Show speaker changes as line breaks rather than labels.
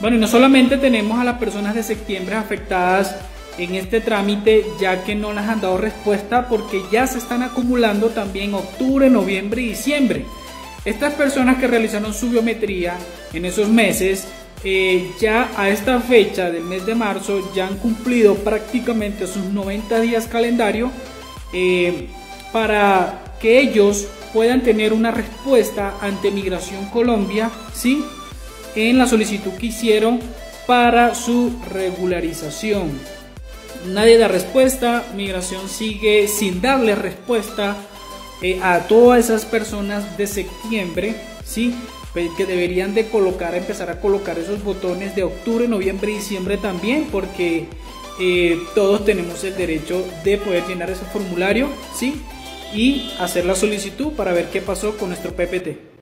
Bueno, y no solamente tenemos a las personas de septiembre afectadas en este trámite, ya que no les han dado respuesta, porque ya se están acumulando también octubre, noviembre y diciembre. Estas personas que realizaron su biometría en esos meses, eh, ya a esta fecha del mes de marzo, ya han cumplido prácticamente sus 90 días calendario eh, para que ellos puedan tener una respuesta ante Migración Colombia, ¿sí? En la solicitud que hicieron para su regularización. Nadie da respuesta, migración sigue sin darle respuesta eh, a todas esas personas de septiembre, ¿sí? Pues, que deberían de colocar, empezar a colocar esos botones de octubre, noviembre y diciembre también, porque eh, todos tenemos el derecho de poder llenar ese formulario, ¿sí? Y hacer la solicitud para ver qué pasó con nuestro PPT.